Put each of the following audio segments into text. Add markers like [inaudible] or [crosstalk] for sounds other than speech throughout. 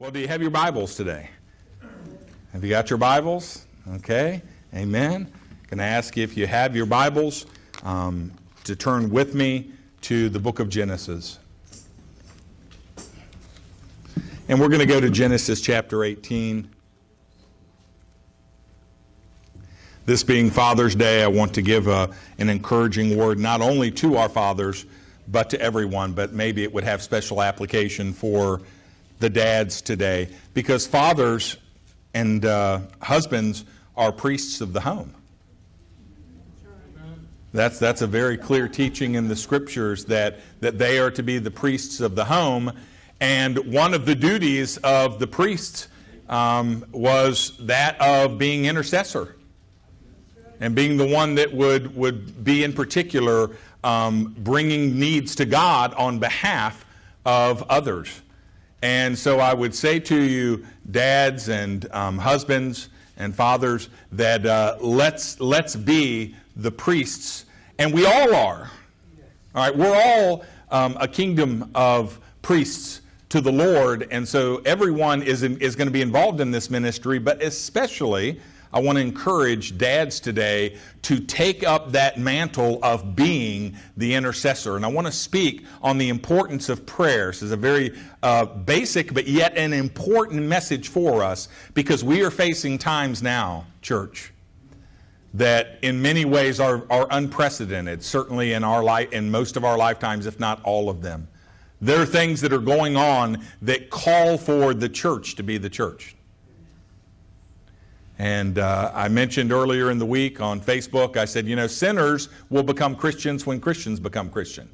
Well, do you have your Bibles today? Have you got your Bibles? Okay. Amen. Can I ask you if you have your Bibles um, to turn with me to the book of Genesis? And we're going to go to Genesis chapter 18. This being Father's Day, I want to give a, an encouraging word not only to our fathers, but to everyone, but maybe it would have special application for the dads today because fathers and uh, husbands are priests of the home. That's, that's a very clear teaching in the scriptures that, that they are to be the priests of the home. And one of the duties of the priests um, was that of being intercessor and being the one that would, would be in particular um, bringing needs to God on behalf of others. And so I would say to you, dads and um, husbands and fathers, that uh, let's, let's be the priests. And we all are. All right, we're all um, a kingdom of priests to the Lord. And so everyone is, is going to be involved in this ministry, but especially I want to encourage dads today to take up that mantle of being the intercessor. And I want to speak on the importance of prayer. This is a very uh, basic but yet an important message for us because we are facing times now, church, that in many ways are, are unprecedented, certainly in our life, in most of our lifetimes, if not all of them. There are things that are going on that call for the church to be the church. And uh, I mentioned earlier in the week on Facebook, I said, you know, sinners will become Christians when Christians become Christian.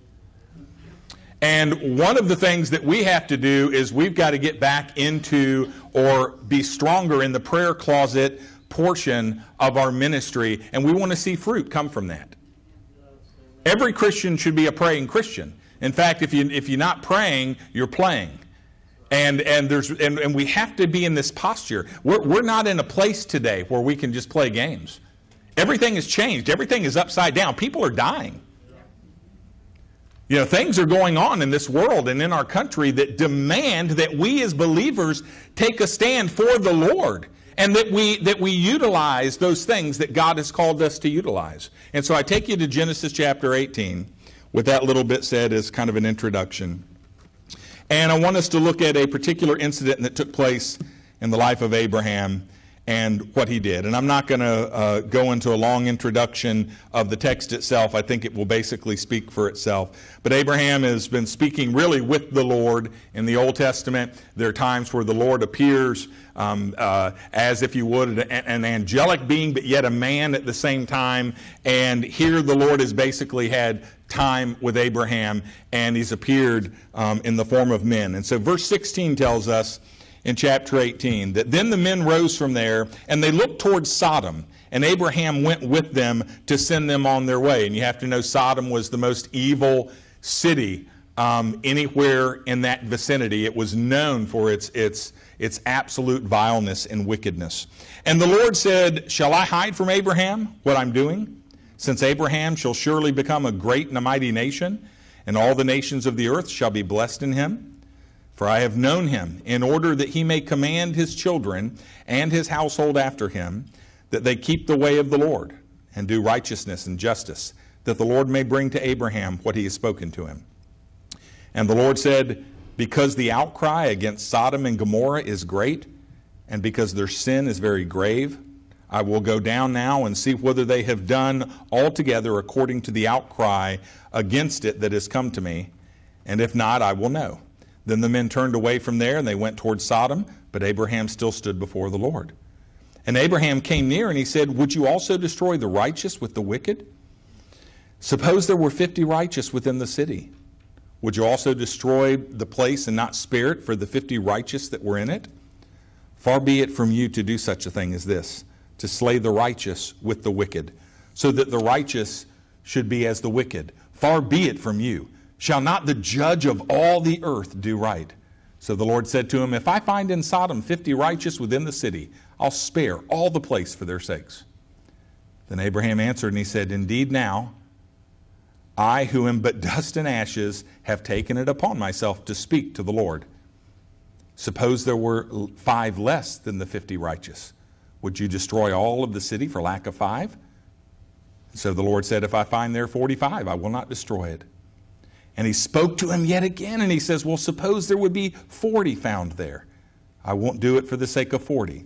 And one of the things that we have to do is we've got to get back into or be stronger in the prayer closet portion of our ministry, and we want to see fruit come from that. Every Christian should be a praying Christian. In fact, if, you, if you're not praying, you're playing. And, and, there's, and, and we have to be in this posture. We're, we're not in a place today where we can just play games. Everything has changed, everything is upside down. People are dying. You know, things are going on in this world and in our country that demand that we as believers take a stand for the Lord and that we, that we utilize those things that God has called us to utilize. And so I take you to Genesis chapter 18 with that little bit said as kind of an introduction. And I want us to look at a particular incident that took place in the life of Abraham and what he did. And I'm not going to uh, go into a long introduction of the text itself. I think it will basically speak for itself. But Abraham has been speaking really with the Lord in the Old Testament. There are times where the Lord appears um, uh, as, if you would, an, an angelic being, but yet a man at the same time. And here the Lord has basically had time with Abraham, and he's appeared um, in the form of men. And so, verse 16 tells us in chapter 18 that then the men rose from there and they looked towards Sodom. And Abraham went with them to send them on their way. And you have to know Sodom was the most evil city um, anywhere in that vicinity. It was known for its, its, its absolute vileness and wickedness. And the Lord said, Shall I hide from Abraham what I'm doing? Since Abraham shall surely become a great and a mighty nation, and all the nations of the earth shall be blessed in him. For I have known him, in order that he may command his children and his household after him, that they keep the way of the Lord, and do righteousness and justice, that the Lord may bring to Abraham what he has spoken to him. And the Lord said, Because the outcry against Sodom and Gomorrah is great, and because their sin is very grave, I will go down now and see whether they have done altogether according to the outcry against it that has come to me. And if not, I will know. Then the men turned away from there and they went toward Sodom, but Abraham still stood before the Lord. And Abraham came near and he said, Would you also destroy the righteous with the wicked? Suppose there were fifty righteous within the city. Would you also destroy the place and not spare it for the fifty righteous that were in it? Far be it from you to do such a thing as this to slay the righteous with the wicked, so that the righteous should be as the wicked. Far be it from you. Shall not the judge of all the earth do right? So the Lord said to him, If I find in Sodom fifty righteous within the city, I'll spare all the place for their sakes. Then Abraham answered and he said, Indeed, now I, who am but [laughs] dust and ashes, have taken it upon myself to speak to the Lord. Suppose there were five less than the 50 righteous. Would you destroy all of the city for lack of five? So the Lord said, If I find there 45, I will not destroy it. And he spoke to him yet again, and he says, Well, suppose there would be 40 found there. I won't do it for the sake of 40.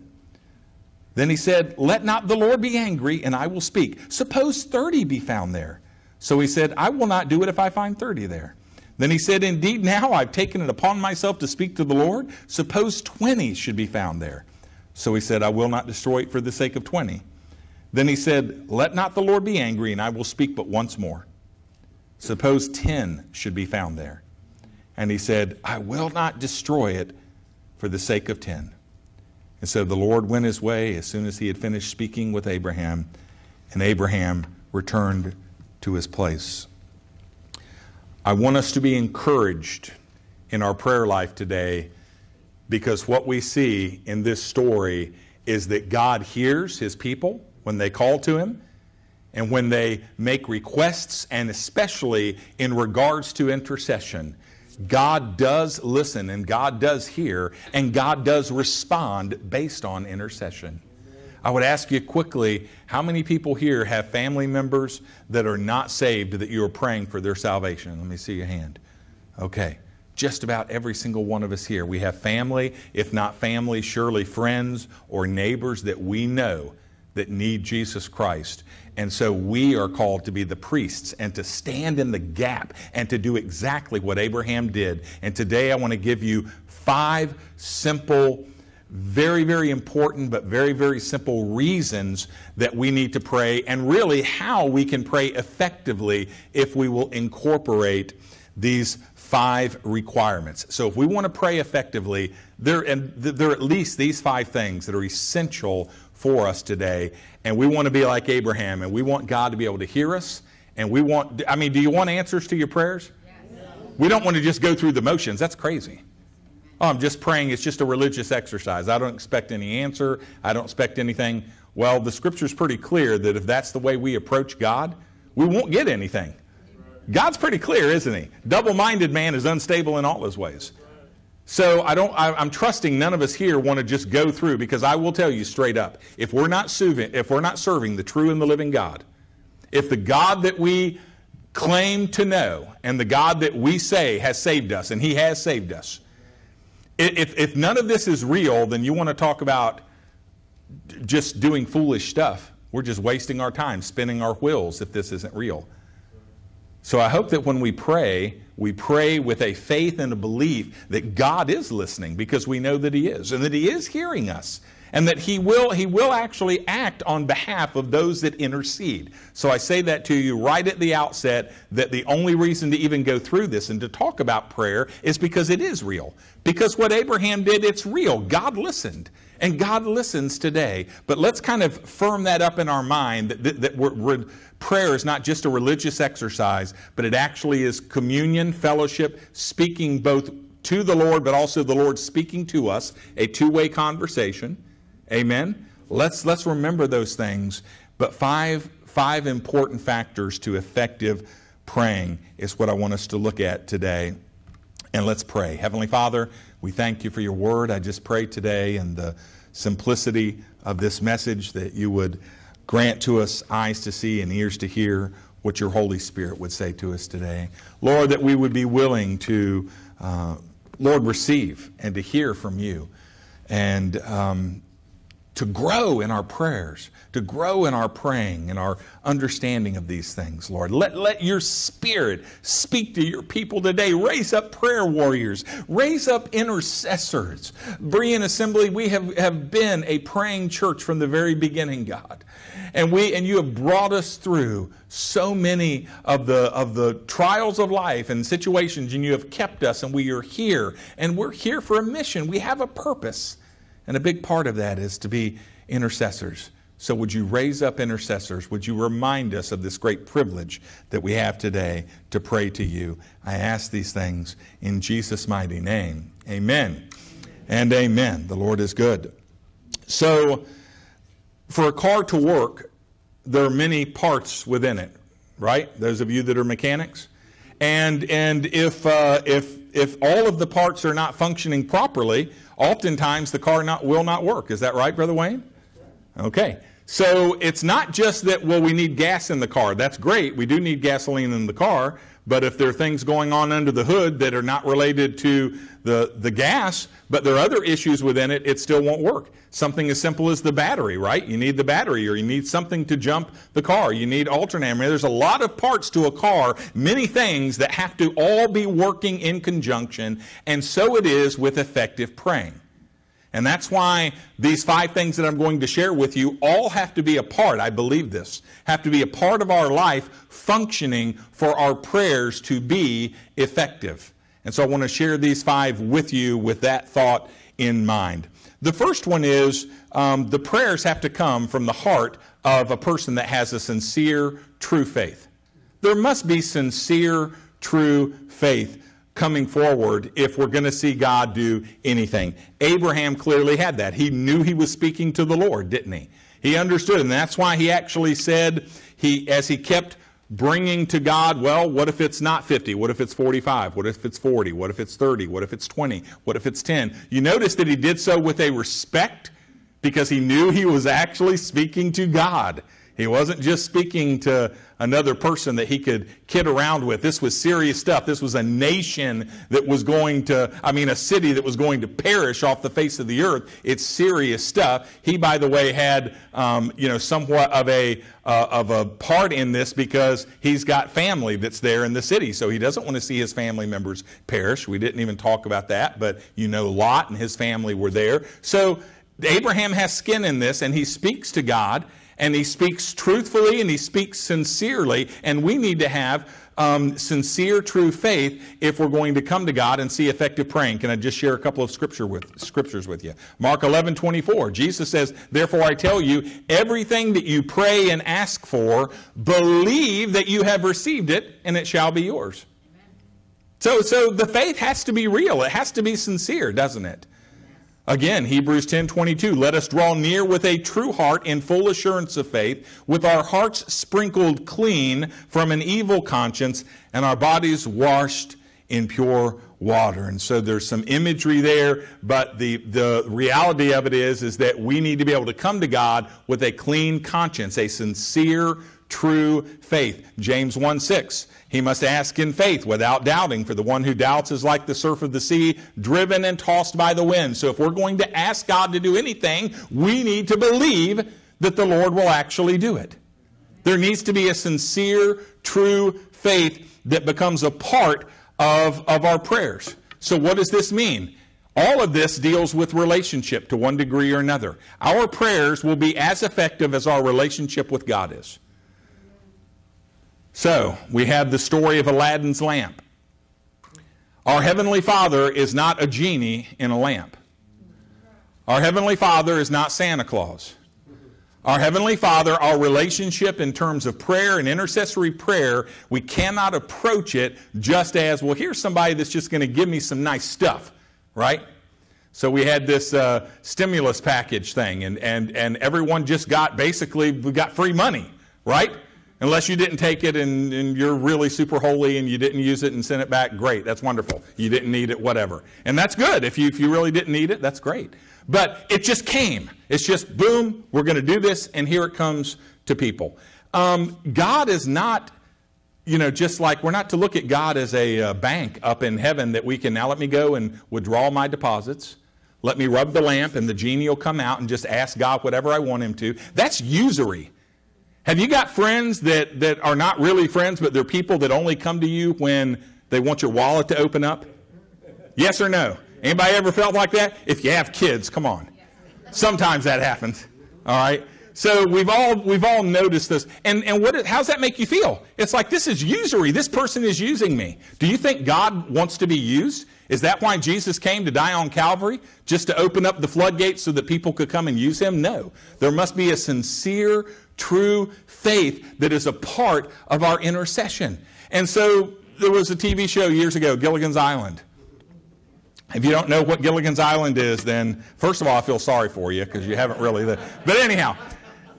Then he said, Let not the Lord be angry, and I will speak. Suppose 30 be found there. So he said, I will not do it if I find 30 there. Then he said, Indeed, now I've taken it upon myself to speak to the Lord. Suppose 20 should be found there. So he said, I will not destroy it for the sake of 20. Then he said, Let not the Lord be angry, and I will speak but once more. Suppose 10 should be found there. And he said, I will not destroy it for the sake of 10. And so the Lord went his way as soon as he had finished speaking with Abraham, and Abraham returned to his place. I want us to be encouraged in our prayer life today because what we see in this story is that God hears his people when they call to him and when they make requests, and especially in regards to intercession. God does listen and God does hear and God does respond based on intercession. I would ask you quickly how many people here have family members that are not saved that you are praying for their salvation? Let me see your hand. Okay. Just about every single one of us here. We have family, if not family, surely friends or neighbors that we know that need Jesus Christ. And so we are called to be the priests and to stand in the gap and to do exactly what Abraham did. And today I want to give you five simple very, very important, but very, very simple reasons that we need to pray, and really how we can pray effectively if we will incorporate these five requirements. So, if we want to pray effectively, there, and there are at least these five things that are essential for us today. And we want to be like Abraham, and we want God to be able to hear us. And we want, I mean, do you want answers to your prayers? Yes. We don't want to just go through the motions. That's crazy. Oh, I'm just praying. It's just a religious exercise. I don't expect any answer. I don't expect anything. Well, the scripture is pretty clear that if that's the way we approach God, we won't get anything. God's pretty clear, isn't he? Double-minded man is unstable in all his ways. So I don't. I, am trusting none of us here want to just go through because I will tell you straight up: if we're not serving, if we're not serving the true and the living God, if the God that we claim to know and the God that we say has saved us, and He has saved us, if, if none of this is real, then you want to talk about just doing foolish stuff. We're just wasting our time, spinning our wheels if this isn't real. So I hope that when we pray, we pray with a faith and a belief that God is listening because we know that He is and that He is hearing us and that he will, he will actually act on behalf of those that intercede. So I say that to you right at the outset that the only reason to even go through this and to talk about prayer is because it is real. Because what Abraham did, it's real. God listened. And God listens today. But let's kind of firm that up in our mind that, that, that we're, we're, prayer is not just a religious exercise, but it actually is communion, fellowship, speaking both to the Lord, but also the Lord speaking to us, a two way conversation. Amen? Let's, let's remember those things. But five, five important factors to effective praying is what I want us to look at today. And let's pray. Heavenly Father, we thank you for your word. I just pray today in the simplicity of this message that you would grant to us eyes to see and ears to hear what your Holy Spirit would say to us today. Lord, that we would be willing to, uh, Lord, receive and to hear from you. And um, to grow in our prayers, to grow in our praying and our understanding of these things, Lord. Let, let your spirit speak to your people today. Raise up prayer warriors, raise up intercessors. Berean Assembly, we have, have been a praying church from the very beginning, God. And we and you have brought us through so many of the of the trials of life and situations, and you have kept us, and we are here, and we're here for a mission. We have a purpose. And a big part of that is to be intercessors. So, would you raise up intercessors? Would you remind us of this great privilege that we have today to pray to you? I ask these things in Jesus' mighty name. Amen and amen. The Lord is good. So, for a car to work, there are many parts within it, right? Those of you that are mechanics. And, and if, uh, if, if all of the parts are not functioning properly, oftentimes the car not, will not work. Is that right, Brother Wayne? Okay. So it's not just that, well, we need gas in the car. That's great. We do need gasoline in the car. But if there are things going on under the hood that are not related to the, the gas, but there are other issues within it, it still won't work. Something as simple as the battery, right? You need the battery or you need something to jump the car. You need alternator. There's a lot of parts to a car, many things that have to all be working in conjunction. And so it is with effective praying. And that's why these five things that I'm going to share with you all have to be a part, I believe this, have to be a part of our life functioning for our prayers to be effective. And so I want to share these five with you with that thought in mind. The first one is um, the prayers have to come from the heart of a person that has a sincere, true faith. There must be sincere, true faith coming forward if we're going to see God do anything. Abraham clearly had that. He knew he was speaking to the Lord, didn't he? He understood, and that's why he actually said, he, as he kept bringing to God, well, what if it's not 50? What if it's 45? What if it's 40? What if it's 30? What if it's 20? What if it's 10? You notice that he did so with a respect because he knew he was actually speaking to God. He wasn't just speaking to another person that he could kid around with. This was serious stuff. This was a nation that was going to, I mean, a city that was going to perish off the face of the earth. It's serious stuff. He, by the way, had, um, you know, somewhat of a, uh, of a part in this because he's got family that's there in the city. So he doesn't want to see his family members perish. We didn't even talk about that, but you know, Lot and his family were there. So Abraham has skin in this and he speaks to God and he speaks truthfully and he speaks sincerely. And we need to have um, sincere, true faith if we're going to come to God and see effective praying. Can I just share a couple of scripture with, scriptures with you? Mark 11, 24. Jesus says, Therefore I tell you, everything that you pray and ask for, believe that you have received it, and it shall be yours. So, so the faith has to be real. It has to be sincere, doesn't it? Again, Hebrews 10:22, let us draw near with a true heart in full assurance of faith, with our hearts sprinkled clean from an evil conscience and our bodies washed in pure water. And so there's some imagery there, but the, the reality of it is, is that we need to be able to come to God with a clean conscience, a sincere, true faith. James 1 6. He must ask in faith without doubting, for the one who doubts is like the surf of the sea, driven and tossed by the wind. So if we're going to ask God to do anything, we need to believe that the Lord will actually do it. There needs to be a sincere, true faith that becomes a part of, of our prayers. So what does this mean? All of this deals with relationship to one degree or another. Our prayers will be as effective as our relationship with God is. So, we have the story of Aladdin's lamp. Our Heavenly Father is not a genie in a lamp. Our Heavenly Father is not Santa Claus. Our Heavenly Father, our relationship in terms of prayer and intercessory prayer, we cannot approach it just as, well, here's somebody that's just going to give me some nice stuff, right? So we had this uh, stimulus package thing, and, and, and everyone just got basically, we got free money, right? Unless you didn't take it and, and, you're really super holy and you didn't use it and send it back, great. That's wonderful. You didn't need it, whatever. And that's good. If you, if you really didn't need it, that's great. But it just came. It's just boom, we're going to do this, and here it comes to people. Um, God is not, you know, just like we're not to look at God as a uh, bank up in heaven that we can now let me go and withdraw my deposits. Let me rub the lamp and the genie will come out and just ask God whatever I want him to. That's usury. Have you got friends that, that are not really friends, but they're people that only come to you when they want your wallet to open up? Yes or no? Anybody ever felt like that? If you have kids, come on. Sometimes that happens. All right? So we've all we've all noticed this. And and what how's that make you feel? It's like this is usury. This person is using me. Do you think God wants to be used? Is that why Jesus came to die on Calvary? Just to open up the floodgates so that people could come and use him? No. There must be a sincere true faith that is a part of our intercession. And so there was a TV show years ago, Gilligan's Island. If you don't know what Gilligan's Island is, then first of all, I feel sorry for you because you haven't really. The, but anyhow,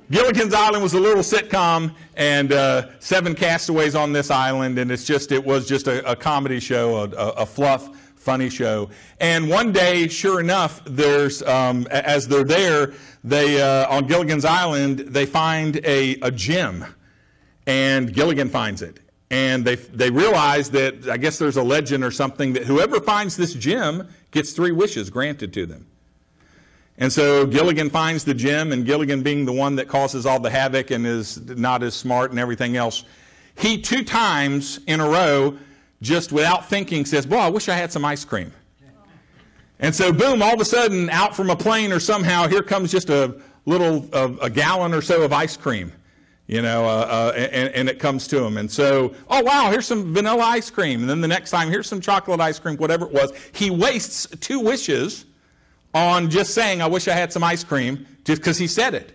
Gilligan's Island was a little sitcom, and uh, seven castaways on this island, and it's just it was just a, a comedy show, a, a, fluff, funny show. And one day, sure enough, there's um, as they're there, they uh, on Gilligan's Island, they find a, a gem, and Gilligan finds it, and they they realize that I guess there's a legend or something that whoever finds this gem gets three wishes granted to them. And so Gilligan finds the gem, and Gilligan being the one that causes all the havoc and is not as smart and everything else, he two times in a row, just without thinking, says, Boy, I wish I had some ice cream. And so, boom, all of a sudden, out from a plane or somehow, here comes just a little, a, a gallon or so of ice cream, you know, uh, uh, and, and, it comes to him. And so, oh, wow, here's some vanilla ice cream. And then the next time, here's some chocolate ice cream, whatever it was. He wastes two wishes on just saying, I wish I had some ice cream, just because he said it.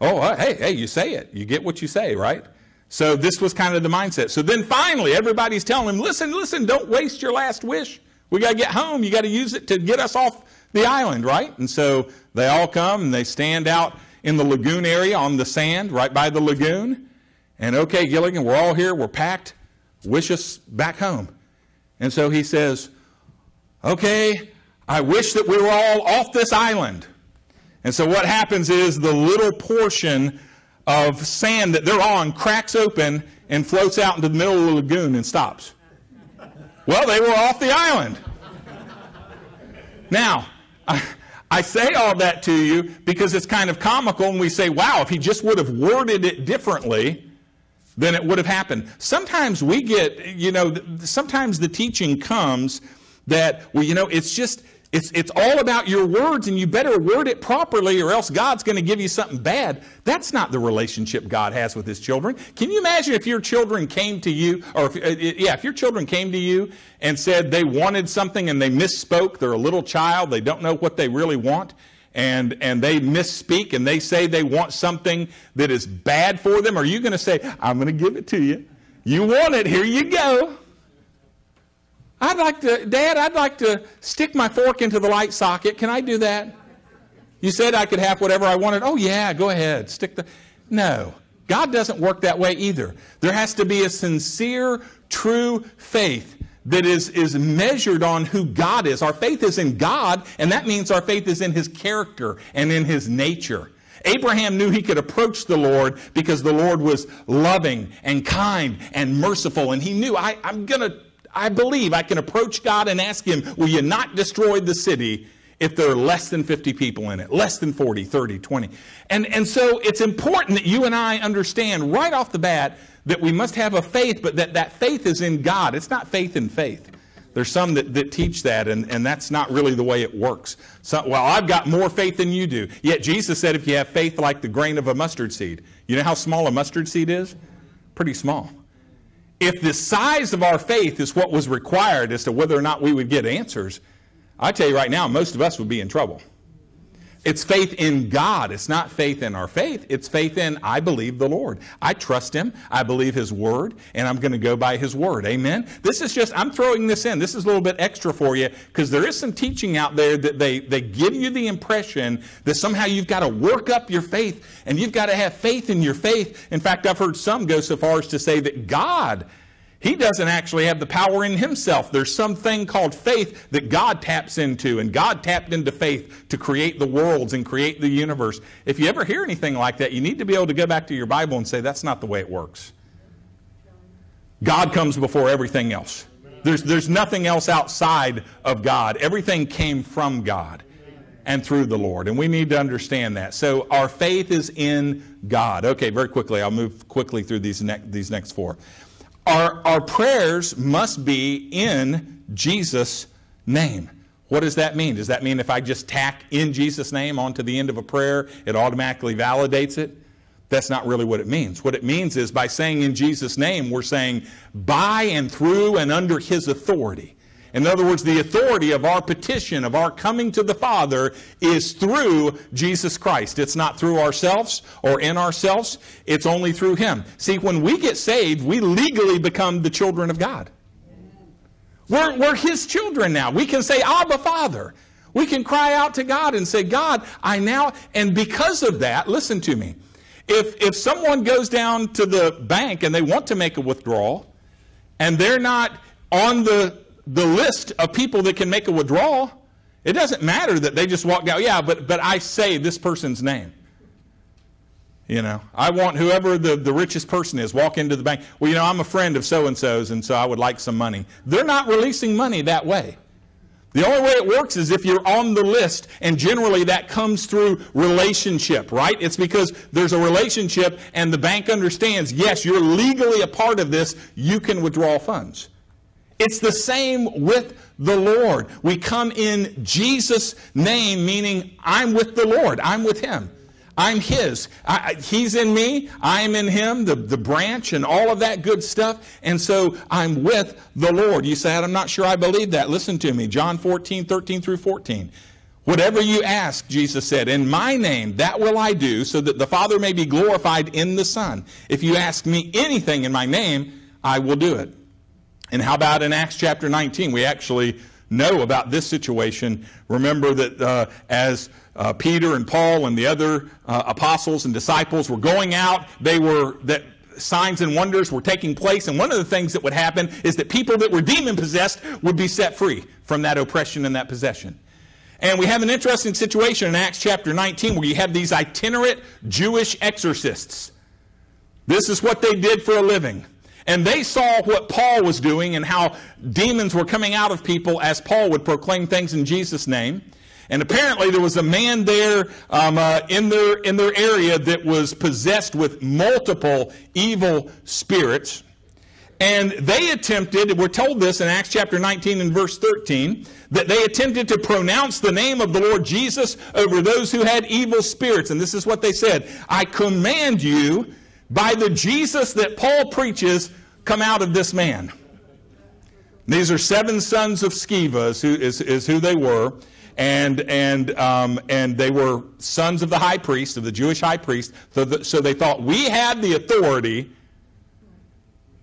Oh, uh, hey, hey, you say it. You get what you say, right? So this was kind of the mindset. So then finally, everybody's telling him, listen, listen, don't waste your last wish. We got to get home. You got to use it to get us off the island, right? And so they all come and they stand out in the lagoon area on the sand right by the lagoon. And okay, Gilligan, we're all here. We're packed. Wish us back home. And so he says, okay, I wish that we were all off this island. And so what happens is the little portion of sand that they're on cracks open and floats out into the middle of the lagoon and stops. Well, they were off the island. Now, I, I say all that to you because it's kind of comical and we say, wow, if he just would have worded it differently, then it would have happened. Sometimes we get, you know, sometimes the teaching comes that, well, you know, it's just, it's, it's all about your words, and you better word it properly, or else God's going to give you something bad. That's not the relationship God has with His children. Can you imagine if your children came to you, or if, uh, yeah, if your children came to you and said they wanted something and they misspoke? They're a little child, they don't know what they really want, and, and they misspeak and they say they want something that is bad for them. Are you going to say, I'm going to give it to you? You want it, here you go. I'd like to, Dad, I'd like to stick my fork into the light socket. Can I do that? You said I could have whatever I wanted. Oh, yeah, go ahead. Stick the. No. God doesn't work that way either. There has to be a sincere, true faith that is, is measured on who God is. Our faith is in God, and that means our faith is in His character and in His nature. Abraham knew he could approach the Lord because the Lord was loving and kind and merciful, and he knew, I, I'm going to I believe I can approach God and ask Him, Will you not destroy the city if there are less than 50 people in it, less than 40, 30, 20? And, and so it's important that you and I understand right off the bat that we must have a faith, but that that faith is in God. It's not faith in faith. There's some that, that teach that, and, and that's not really the way it works. So, well, I've got more faith than you do. Yet Jesus said if you have faith like the grain of a mustard seed, you know how small a mustard seed is? Pretty small if the size of our faith is what was required as to whether or not we would get answers, I tell you right now, most of us would be in trouble. It's faith in God. It's not faith in our faith. It's faith in, I believe the Lord. I trust Him. I believe His Word, and I'm going to go by His Word. Amen? This is just, I'm throwing this in. This is a little bit extra for you because there is some teaching out there that they, they give you the impression that somehow you've got to work up your faith and you've got to have faith in your faith. In fact, I've heard some go so far as to say that God he doesn't actually have the power in himself. There's something called faith that God taps into, and God tapped into faith to create the worlds and create the universe. If you ever hear anything like that, you need to be able to go back to your Bible and say, that's not the way it works. God comes before everything else. There's, there's nothing else outside of God. Everything came from God and through the Lord. And we need to understand that. So our faith is in God. Okay, very quickly. I'll move quickly through these, ne- these next four. Our, our prayers must be in Jesus' name. What does that mean? Does that mean if I just tack in Jesus' name onto the end of a prayer, it automatically validates it? That's not really what it means. What it means is by saying in Jesus' name, we're saying by and through and under His authority. In other words, the authority of our petition, of our coming to the Father, is through Jesus Christ. It's not through ourselves or in ourselves, it's only through Him. See, when we get saved, we legally become the children of God. We're, we're His children now. We can say, Abba, Father. We can cry out to God and say, God, I now, and because of that, listen to me, If, if someone goes down to the bank and they want to make a withdrawal, and they're not on the, the list of people that can make a withdrawal, it doesn't matter that they just walk out. Yeah, but, but I say this person's name. You know, I want whoever the, the richest person is walk into the bank. Well, you know, I'm a friend of so and so's, and so I would like some money. They're not releasing money that way. The only way it works is if you're on the list, and generally that comes through relationship, right? It's because there's a relationship and the bank understands, yes, you're legally a part of this, you can withdraw funds. It's the same with the Lord. We come in Jesus' name, meaning I'm with the Lord, I'm with Him. I'm His. I, he's in me. I'm in Him, the, the branch, and all of that good stuff. And so I'm with the Lord. You said, I'm not sure I believe that. Listen to me. John 14, 13 through 14. Whatever you ask, Jesus said, in my name, that will I do, so that the Father may be glorified in the Son. If you ask me anything in my name, I will do it. And how about in Acts chapter 19? We actually know about this situation. Remember that uh, as uh, Peter and Paul and the other uh, apostles and disciples were going out, they were that signs and wonders were taking place, and one of the things that would happen is that people that were demon possessed would be set free from that oppression and that possession. And we have an interesting situation in Acts chapter 19 where you have these itinerant Jewish exorcists. This is what they did for a living. And they saw what Paul was doing and how demons were coming out of people as Paul would proclaim things in Jesus' name. And apparently there was a man there um, uh, in, their, in their area that was possessed with multiple evil spirits. And they attempted, we're told this in Acts chapter 19 and verse 13, that they attempted to pronounce the name of the Lord Jesus over those who had evil spirits. And this is what they said I command you by the Jesus that Paul preaches, come out of this man. These are seven sons of Sceva, who is, is who they were. And, and, um, and they were sons of the high priest, of the Jewish high priest. So, the, so they thought, we have the authority,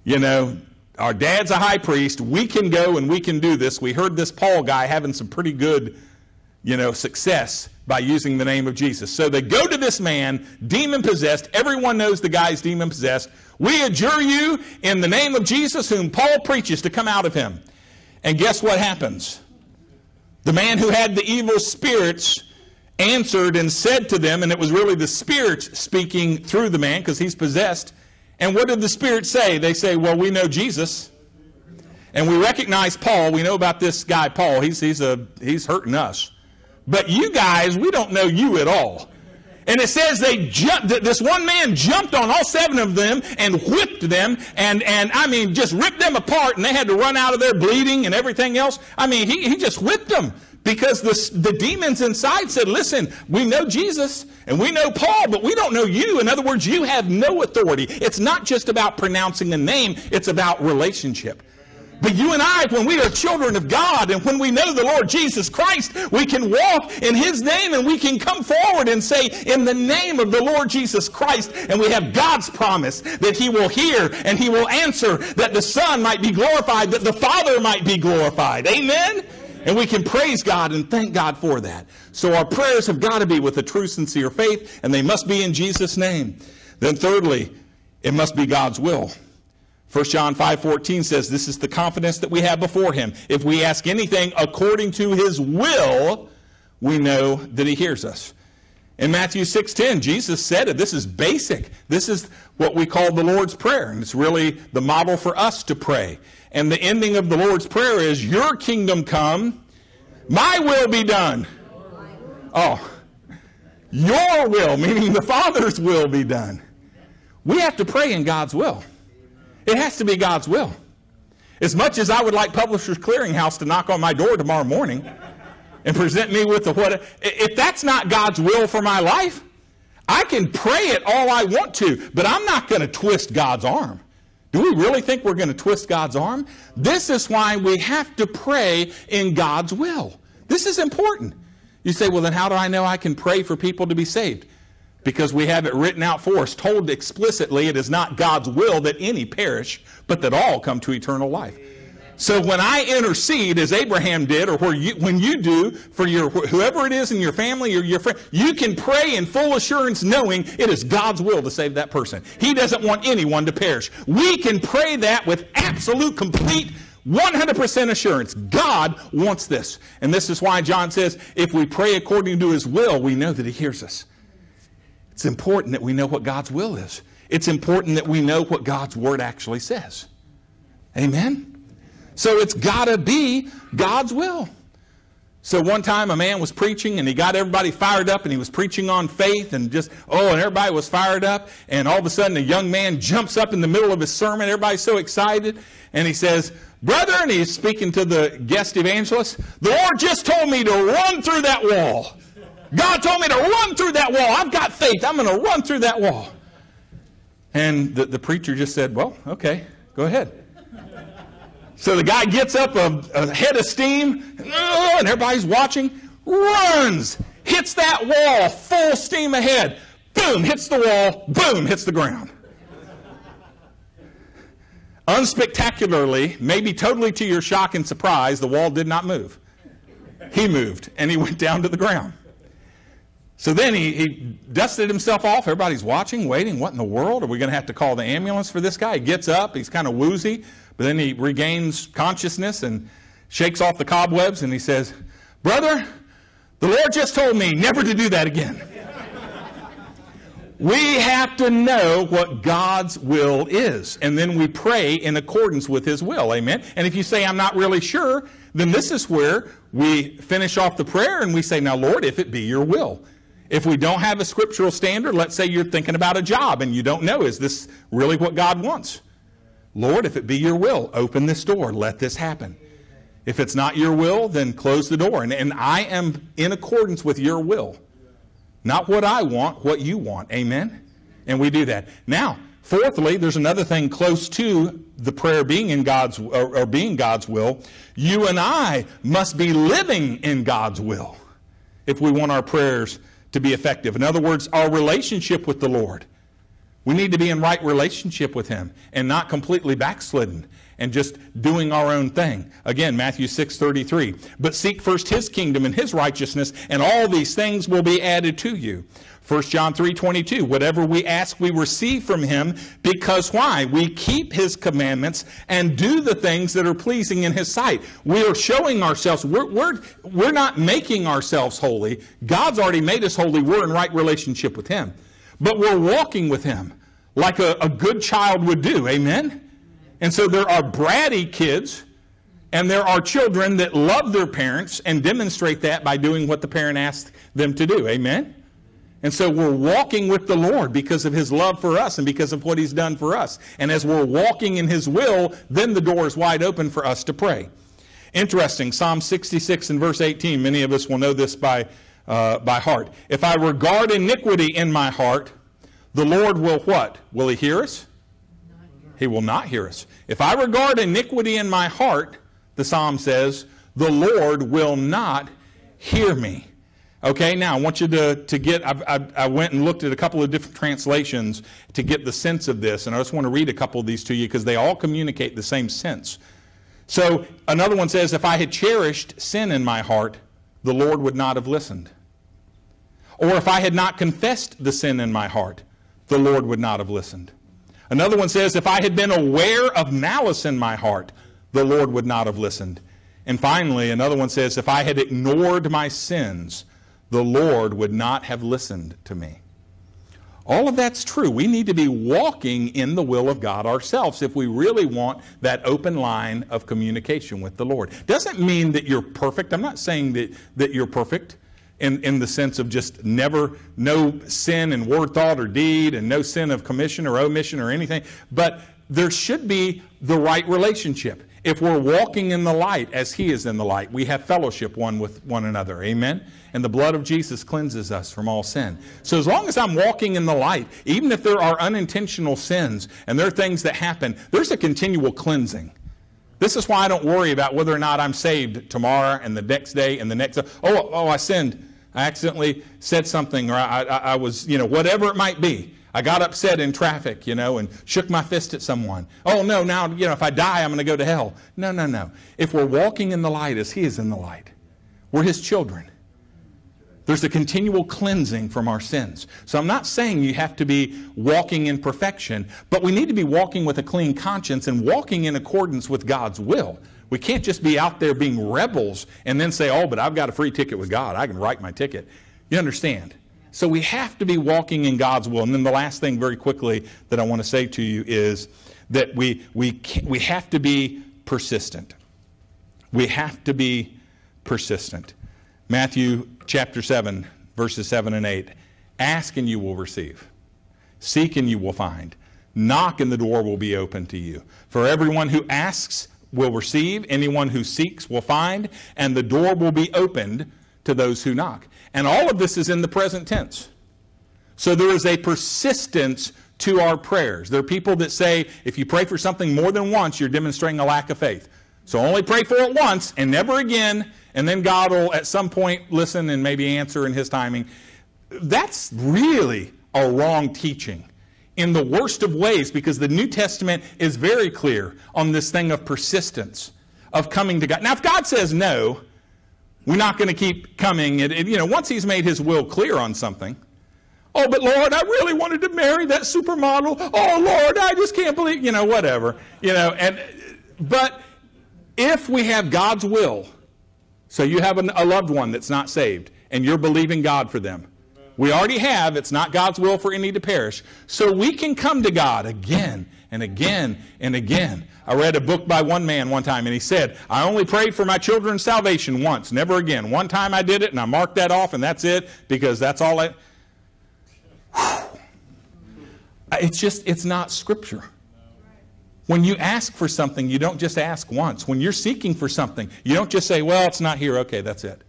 you know, our dad's a high priest. We can go and we can do this. We heard this Paul guy having some pretty good, you know, success by using the name of Jesus. So they go to this man, demon possessed. Everyone knows the guy's demon possessed. We adjure you in the name of Jesus, whom Paul preaches, to come out of him. And guess what happens? The man who had the evil spirits answered and said to them, and it was really the spirit speaking through the man because he's possessed. And what did the spirit say? They say, Well, we know Jesus. And we recognize Paul. We know about this guy, Paul. He's, he's, a, he's hurting us. But you guys, we don't know you at all. And it says they jumped, this one man jumped on all seven of them and whipped them and, and I mean, just ripped them apart and they had to run out of there bleeding and everything else. I mean, he, he just whipped them because the, the demons inside said, listen, we know Jesus and we know Paul, but we don't know you. In other words, you have no authority. It's not just about pronouncing a name, it's about relationship. But you and I, when we are children of God and when we know the Lord Jesus Christ, we can walk in His name and we can come forward and say, in the name of the Lord Jesus Christ, and we have God's promise that He will hear and He will answer, that the Son might be glorified, that the Father might be glorified. Amen? And we can praise God and thank God for that. So our prayers have got to be with a true, sincere faith, and they must be in Jesus' name. Then thirdly, it must be God's will. 1 John 5:14 says this is the confidence that we have before him. If we ask anything according to his will, we know that he hears us. In Matthew 6:10, Jesus said it. This is basic. This is what we call the Lord's prayer, and it's really the model for us to pray. And the ending of the Lord's prayer is, "Your kingdom come, my will be done." Oh. Your will, meaning the Father's will be done. We have to pray in God's will. It has to be God's will. As much as I would like Publishers Clearinghouse to knock on my door tomorrow morning and present me with the what, if that's not God's will for my life, I can pray it all I want to, but I'm not going to twist God's arm. Do we really think we're going to twist God's arm? This is why we have to pray in God's will. This is important. You say, well, then how do I know I can pray for people to be saved? Because we have it written out for us, told explicitly it is not God's will that any perish, but that all come to eternal life. So when I intercede, as Abraham did, or where you, when you do for your whoever it is in your family or your friend, you can pray in full assurance, knowing it is God's will to save that person. He doesn't want anyone to perish. We can pray that with absolute, complete 100% assurance. God wants this. And this is why John says, if we pray according to his will, we know that he hears us. It's important that we know what God's will is. It's important that we know what God's word actually says. Amen? So it's got to be God's will. So one time a man was preaching and he got everybody fired up and he was preaching on faith and just, oh, and everybody was fired up. And all of a sudden a young man jumps up in the middle of his sermon. Everybody's so excited. And he says, Brother, and he's speaking to the guest evangelist, the Lord just told me to run through that wall. God told me to run through that wall. I've got faith. I'm going to run through that wall. And the, the preacher just said, Well, okay, go ahead. So the guy gets up a, a head of steam, uh, and everybody's watching, runs, hits that wall full steam ahead, boom, hits the wall, boom, hits the ground. Unspectacularly, maybe totally to your shock and surprise, the wall did not move. He moved, and he went down to the ground. So then he, he dusted himself off. Everybody's watching, waiting. What in the world? Are we going to have to call the ambulance for this guy? He gets up. He's kind of woozy. But then he regains consciousness and shakes off the cobwebs and he says, Brother, the Lord just told me never to do that again. [laughs] we have to know what God's will is. And then we pray in accordance with His will. Amen. And if you say, I'm not really sure, then this is where we finish off the prayer and we say, Now, Lord, if it be your will. If we don't have a scriptural standard, let's say you're thinking about a job and you don't know, is this really what God wants? Lord, if it be your will, open this door. Let this happen. If it's not your will, then close the door. And, and I am in accordance with your will. Not what I want, what you want. Amen? And we do that. Now, fourthly, there's another thing close to the prayer being in God's or, or being God's will. You and I must be living in God's will if we want our prayers to be effective. In other words, our relationship with the Lord we need to be in right relationship with Him and not completely backslidden and just doing our own thing. Again, Matthew 6 33. But seek first His kingdom and His righteousness, and all these things will be added to you. 1 John 3 22. Whatever we ask, we receive from Him because why? We keep His commandments and do the things that are pleasing in His sight. We are showing ourselves, we're, we're, we're not making ourselves holy. God's already made us holy. We're in right relationship with Him but we're walking with Him like a, a good child would do. Amen? And so there are bratty kids, and there are children that love their parents and demonstrate that by doing what the parent asked them to do. Amen? And so we're walking with the Lord because of His love for us and because of what He's done for us. And as we're walking in His will, then the door is wide open for us to pray. Interesting, Psalm 66 and verse 18, many of us will know this by uh, by heart. If I regard iniquity in my heart, the Lord will what? Will he hear us? He will not hear us. If I regard iniquity in my heart, the psalm says, the Lord will not hear me. Okay, now I want you to, to get, I, I, I, went and looked at a couple of different translations to get the sense of this, and I just want to read a couple of these to you because they all communicate the same sense. So another one says, If I had cherished sin in my heart, the Lord would not have listened. Or if I had not confessed the sin in my heart, the Lord would not have listened. Another one says, If I had been aware of malice in my heart, the Lord would not have listened. And finally, another one says, If I had ignored my sins, the Lord would not have listened to me. All of that's true. We need to be walking in the will of God ourselves if we really want that open line of communication with the Lord. Doesn't mean that you're perfect. I'm not saying that, that you're perfect in, in the sense of just never, no sin in word, thought, or deed, and no sin of commission or omission or anything. But there should be the right relationship. If we're walking in the light as He is in the light, we have fellowship one with one another. Amen? And the blood of Jesus cleanses us from all sin. So as long as I'm walking in the light, even if there are unintentional sins and there are things that happen, there's a continual cleansing. This is why I don't worry about whether or not I'm saved tomorrow and the next day and the next. Oh, oh, I sinned. I accidentally said something, or I, I, I, was, you know, whatever it might be. I got upset in traffic, you know, and shook my fist at someone. Oh, no, now, you know, if I die, I'm going to go to hell. No, no, no. If we're walking in the light as He is in the light, we're His children. There's a continual cleansing from our sins. So I'm not saying you have to be walking in perfection, but we need to be walking with a clean conscience and walking in accordance with God's will. We can't just be out there being rebels and then say, oh, but I've got a free ticket with God. I can write my ticket. You understand? So we have to be walking in God's will. And then the last thing, very quickly, that I want to say to you is that we, we, we have to be persistent. We have to be persistent. Matthew chapter 7, verses 7 and 8. Ask and you will receive. Seek and you will find. Knock and the door will be open to you. For everyone who asks will receive, anyone who seeks will find, and the door will be opened to those who knock. And all of this is in the present tense. So there is a persistence to our prayers. There are people that say if you pray for something more than once, you're demonstrating a lack of faith. So only pray for it once and never again, and then God will at some point listen and maybe answer in His timing. That's really a wrong teaching in the worst of ways because the New Testament is very clear on this thing of persistence, of coming to God. Now, if God says no, we're not going to keep coming. And, you know, once he's made his will clear on something, oh, but Lord, I really wanted to marry that supermodel. Oh, Lord, I just can't believe, you know, whatever. You know, and, but if we have God's will, so you have a loved one that's not saved, and you're believing God for them. We already have, it's not God's will for any to perish. So we can come to God again and again and again. I read a book by one man one time, and he said, I only prayed for my children's salvation once, never again. One time I did it, and I marked that off, and that's it, because that's all I. [sighs] It's just, it's not scripture. When you ask for something, you don't just ask once. When you're seeking for something, you don't just say, well, it's not here, okay, that's it.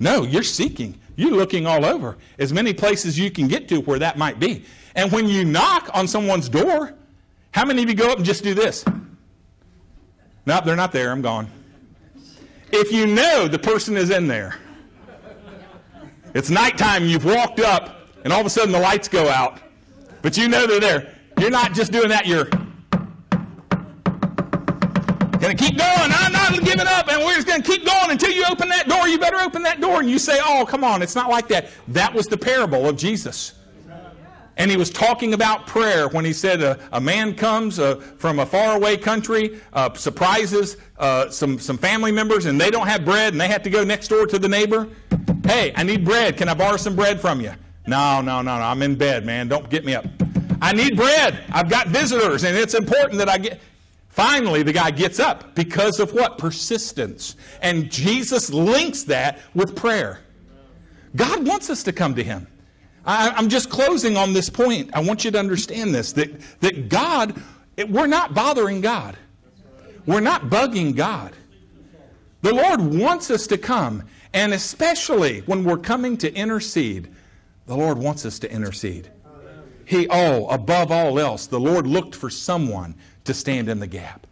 No, you're seeking. You're looking all over, as many places you can get to where that might be. And when you knock on someone's door, how many of you go up and just do this? Nope, they're not there. I'm gone. If you know the person is in there, it's nighttime, you've walked up, and all of a sudden the lights go out, but you know they're there. You're not just doing that, you're going to keep going. I'm not giving up, and we're just going to keep going until you open that door. You better open that door. And you say, Oh, come on, it's not like that. That was the parable of Jesus. And he was talking about prayer when he said a, a man comes uh, from a faraway country, uh, surprises uh, some, some family members, and they don't have bread, and they have to go next door to the neighbor. Hey, I need bread. Can I borrow some bread from you? No, no, no, no. I'm in bed, man. Don't get me up. I need bread. I've got visitors, and it's important that I get. Finally, the guy gets up because of what? Persistence. And Jesus links that with prayer. God wants us to come to Him. I, am just closing on this point. I want you to understand this that, that God, we're not bothering God, we're not bugging God. The Lord wants us to come, and especially when we're coming to intercede, the Lord wants us to intercede. He, oh, above all else, the Lord looked for someone to stand in the gap.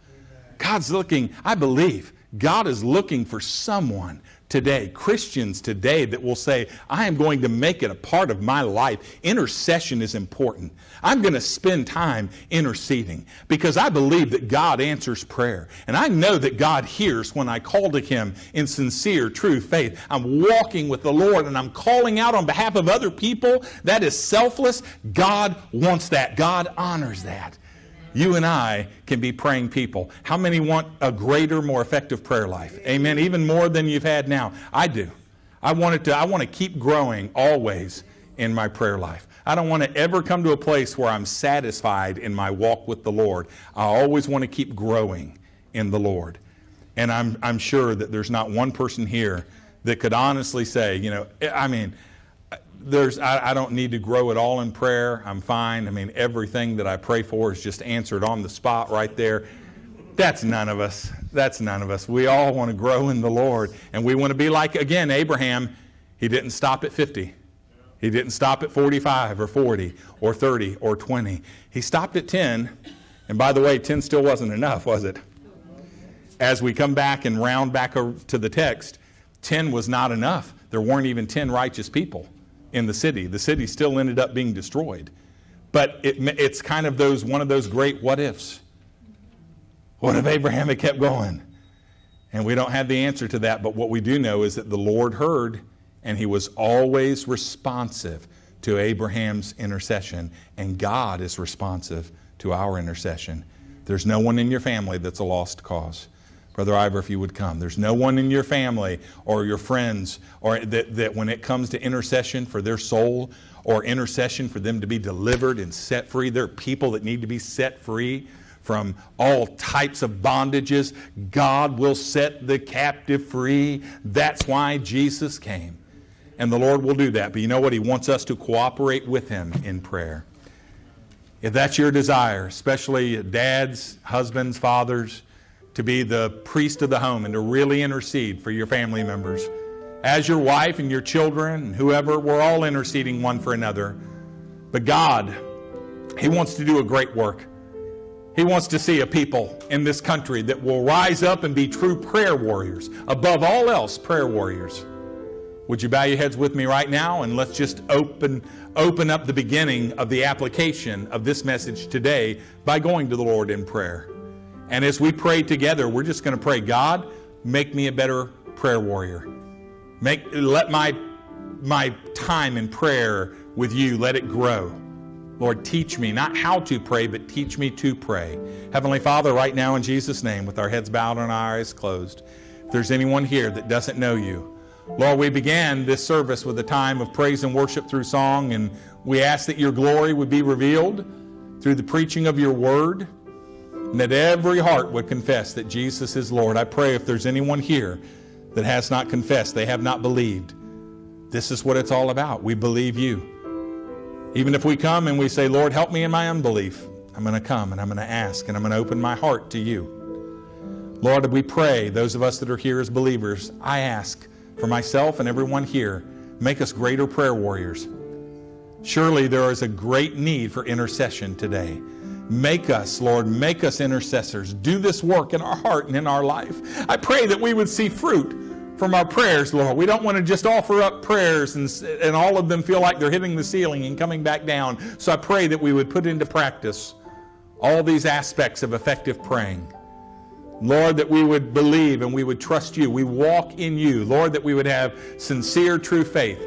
God's looking, I believe, God is looking for someone today, Christians today, that will say, I am going to make it a part of my life. Intercession is important. I'm going to spend time interceding because I believe that God answers prayer. And I know that God hears when I call to Him in sincere, true faith. I'm walking with the Lord and I'm calling out on behalf of other people. That is selfless. God wants that. God honors that you and I can be praying people. How many want a greater, more effective prayer life? Amen. Even more than you've had now. I do. I want it to, I want to keep growing always in my prayer life. I don't want to ever come to a place where I'm satisfied in my walk with the Lord. I always want to keep growing in the Lord. And I'm, I'm sure that there's not one person here that could honestly say, you know, I mean, there's I, I, don't need to grow at all in prayer. I'm fine. I mean, everything that I pray for is just answered on the spot right there. That's none of us. That's none of us. We all want to grow in the Lord. And we want to be like, again, Abraham. He didn't stop at 50. He didn't stop at 45 or 40 or 30 or 20. He stopped at 10. And by the way, 10 still wasn't enough, was it? As we come back and round back to the text, 10 was not enough. There weren't even 10 righteous people in the city. The city still ended up being destroyed. But it, it's kind of those one of those great what ifs. What if Abraham had kept going? And we don't have the answer to that, but what we do know is that the Lord heard and he was always responsive to Abraham's intercession, and God is responsive to our intercession. There's no one in your family that's a lost cause. Brother Ivor, if you would come. There's no one in your family or your friends or that, that when it comes to intercession for their soul or intercession for them to be delivered and set free, there are people that need to be set free from all types of bondages. God will set the captive free. That's why Jesus came. And the Lord will do that. But you know what? He wants us to cooperate with Him in prayer. If that's your desire, especially dads, husbands, fathers, to be the priest of the home and to really intercede for your family members. As your wife and your children and whoever, we're all interceding one for another. But God, He wants to do a great work. He wants to see a people in this country that will rise up and be true prayer warriors. Above all else, prayer warriors. Would you bow your heads with me right now and let's just open open up the beginning of the application of this message today by going to the Lord in prayer. And as we pray together, we're just going to pray, God, make me a better prayer warrior. Make, let my, my time in prayer with you, let it grow. Lord, teach me not how to pray, but teach me to pray. Heavenly Father, right now in Jesus' name, with our heads bowed and our eyes closed, if there's anyone here that doesn't know you, Lord, we began this service with a time of praise and worship through song, and we ask that your glory would be revealed through the preaching of your word and that every heart would confess that Jesus is Lord. I pray if there's anyone here that has not confessed, they have not believed, this is what it's all about. We believe you. Even if we come and we say, Lord, help me in my unbelief, I'm going to come and I'm going to ask and I'm going to open my heart to you. Lord, we pray, those of us that are here as believers, I ask for myself and everyone here, make us greater prayer warriors. Surely there is a great need for intercession today. Make us, Lord, make us intercessors. Do this work in our heart and in our life. I pray that we would see fruit from our prayers, Lord. We don't want to just offer up prayers and, and all of them feel like they're hitting the ceiling and coming back down. So I pray that we would put into practice all these aspects of effective praying. Lord, that we would believe and we would trust you. We walk in you. Lord, that we would have sincere, true faith.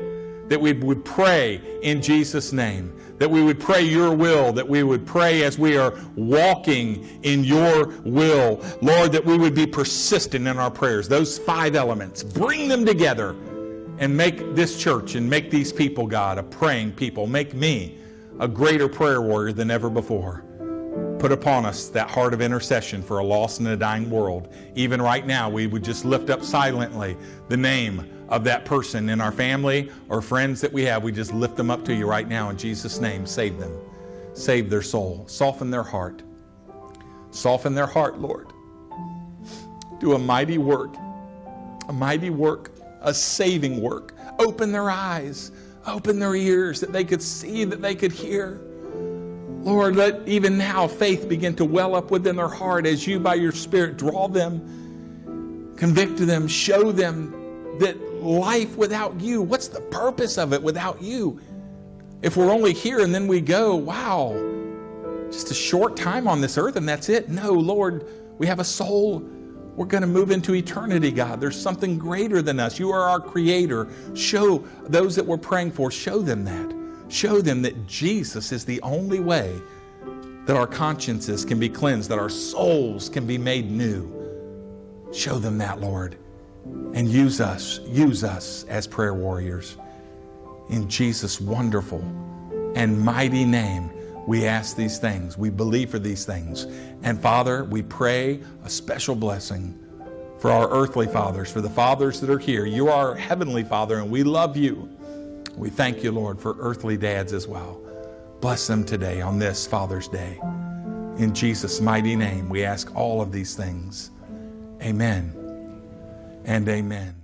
That we would pray in Jesus' name that we would pray your will, that we would pray as we are walking in your will. Lord, that we would be persistent in our prayers. Those five elements, bring them together and make this church and make these people, God, a praying people. Make me a greater prayer warrior than ever before. Put upon us that heart of intercession for a lost and a dying world. Even right now, we would just lift up silently the name of that person in our family or friends that we have, we just lift them up to you right now in Jesus' name. Save them. Save their soul. Soften their heart. Soften their heart, Lord. Do a mighty work, a mighty work, a saving work. Open their eyes, open their ears that they could see, that they could hear. Lord, let even now faith begin to well up within their heart as you, by your Spirit, draw them, convict them, show them that life without you? What's the purpose of it without you? If we're only here and then we go, wow, just a short time on this earth and that's it. No, Lord, we have a soul. We're going to move into eternity, God. There's something greater than us. You are our creator. Show those that we're praying for, show them that. Show them that Jesus is the only way that our consciences can be cleansed, that our souls can be made new. Show them that, Lord and use us, use us as prayer warriors. In Jesus' wonderful and mighty name, we ask these things. We believe for these things. And Father, we pray a special blessing for our earthly fathers, for the fathers that are here. You are our heavenly Father, and we love you. We thank you, Lord, for earthly dads as well. Bless them today on this Father's Day. In Jesus' mighty name, we ask all of these things. Amen and amen.